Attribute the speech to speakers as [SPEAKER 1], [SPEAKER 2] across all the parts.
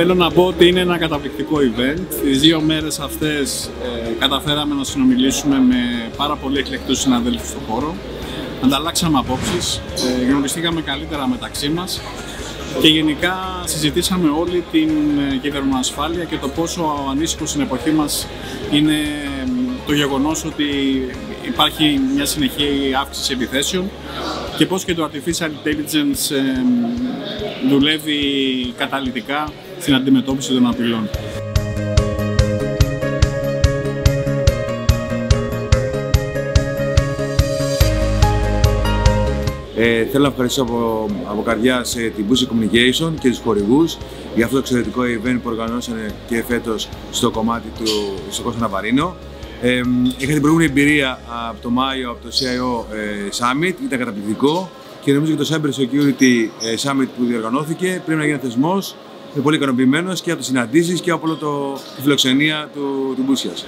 [SPEAKER 1] Θέλω να πω ότι είναι ένα καταπληκτικό event. Τις δύο μέρες αυτές ε, καταφέραμε να συνομιλήσουμε με πάρα πολύ εκλεκτούς συναδέλφους στον χώρο. Ανταλλάξαμε απόψεις, ε, γνωριστήκαμε καλύτερα μεταξύ μας και γενικά συζητήσαμε όλη την ε, κυβερνοασφάλεια και το πόσο ανήσυχος στην εποχή μας είναι το γεγονός ότι υπάρχει μια συνεχή αύξηση επιθέσεων και πώς και το Artificial Intelligence ε, δουλεύει καταλυτικά στην αντιμετώπιση των απειλών.
[SPEAKER 2] Ε, θέλω να ευχαριστήσω από, από καρδιά σε την Boost Communication και τους χορηγούς για αυτό το εξαιρετικό event που οργανώσανε και φέτος στο κομμάτι του στο Κώστα Ναβαρίνο. Ε, είχα την προηγούμενη εμπειρία από το Μάιο από το CIO ε, Summit, ήταν καταπληκτικό και νομίζω και το Cyber Security ε, Summit που διοργανώθηκε πρέπει να γίνει θεσμός. Είμαι πολύ ικανοποιημένος και από τις συναντήσεις και από όλο το, τη φιλοξενία του, του Μπούσιας.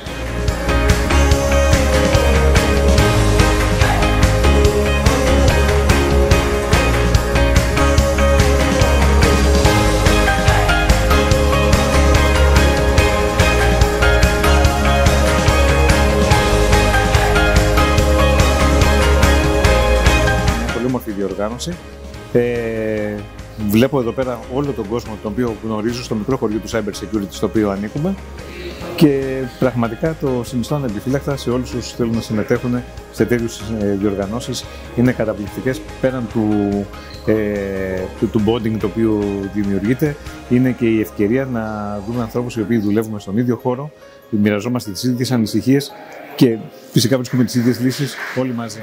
[SPEAKER 3] όμορφη διοργάνωση. Ε, βλέπω εδώ πέρα όλο τον κόσμο τον οποίο γνωρίζω στο μικρό χωριό του Cyber Security στο οποίο ανήκουμε και πραγματικά το συνιστώ ανεπιφύλακτα σε όλους όσους θέλουν να συμμετέχουν σε τέτοιες ε, διοργανώσεις. Είναι καταπληκτικές πέραν του, ε, του, του bonding το οποίο δημιουργείται. Είναι και η ευκαιρία να δούμε ανθρώπους οι οποίοι δουλεύουμε στον ίδιο χώρο, μοιραζόμαστε τις ίδιες ανησυχίες και φυσικά βρίσκουμε τις ίδιες λύσεις όλοι μαζί.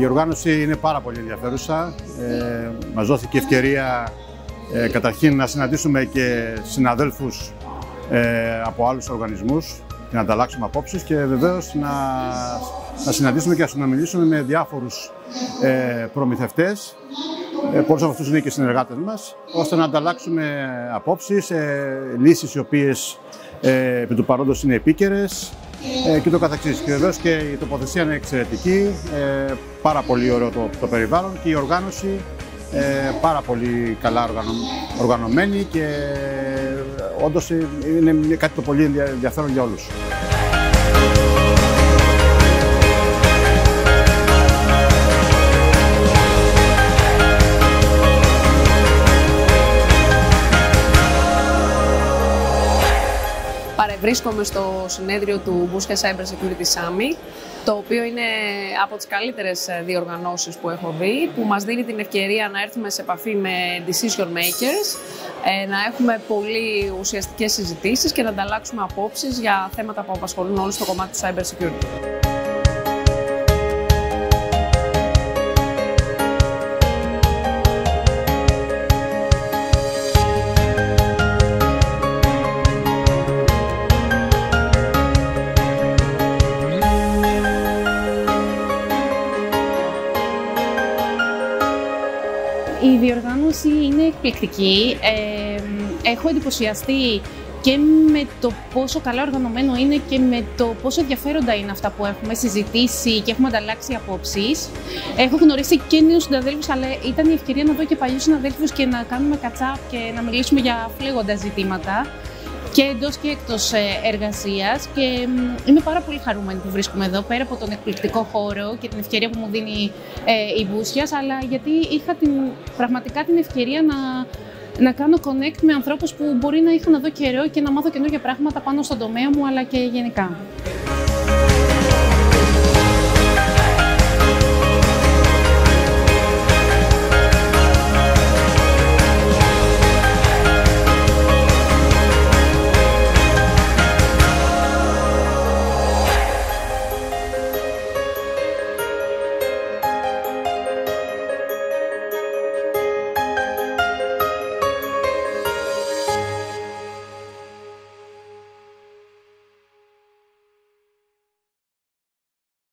[SPEAKER 4] Η οργάνωση είναι πάρα πολύ ενδιαφέρουσα. Ε, μας δόθηκε ευκαιρία ε, καταρχήν να συναντήσουμε και συναδέλφους ε, από άλλους οργανισμούς και να ανταλλάξουμε απόψεις και βεβαίως να, να συναντήσουμε και να συνομιλήσουμε με διάφορους ε, προμηθευτές ε, πολλούς από αυτούς είναι και συνεργάτες μας, ώστε να ανταλλάξουμε απόψεις, ε, λύσεις οι οποίες ε, επί του παρόντος είναι επίκαιρες, ε, και το καθεξής. Και βεβαίως και η τοποθεσία είναι εξαιρετική, ε, πάρα πολύ ωραίο το, το περιβάλλον και η οργάνωση ε, πάρα πολύ καλά οργανω, οργανωμένη και ε, όντως είναι κάτι το πολύ ενδιαφέρον για όλους.
[SPEAKER 5] Βρίσκομαι στο συνέδριο του Busca Cyber Security Summit, το οποίο είναι από τις καλύτερες διοργανώσεις που έχω δει, που μας δίνει την ευκαιρία να έρθουμε σε επαφή με decision makers, ε, να έχουμε πολύ ουσιαστικές συζητήσεις και να ανταλλάξουμε απόψεις για θέματα που απασχολούν όλοι στο κομμάτι του cyber security.
[SPEAKER 6] Η διοργάνωση είναι εκπληκτική. Ε, έχω εντυπωσιαστεί και με το πόσο καλά οργανωμένο είναι και με το πόσο ενδιαφέροντα είναι αυτά που έχουμε συζητήσει και έχουμε ανταλλάξει απόψεις. Έχω γνωρίσει και νέους συναδέλφους, αλλά ήταν η ευκαιρία να δω και παλιούς συναδέλφους και να κάνουμε κατσάπ και να μιλήσουμε για φλέγοντα ζητήματα και εντός και εκτός ε, εργασίας. Και είμαι πάρα πολύ χαρούμενη που βρίσκομαι εδώ, πέρα από τον εκπληκτικό χώρο και την ευκαιρία που μου δίνει ε, η Μπούσιας, αλλά γιατί είχα την, πραγματικά την ευκαιρία να, να κάνω connect με ανθρώπους που μπορεί να είχαν εδώ καιρό και να μάθω καινούργια πράγματα πάνω στον τομέα μου, αλλά και γενικά.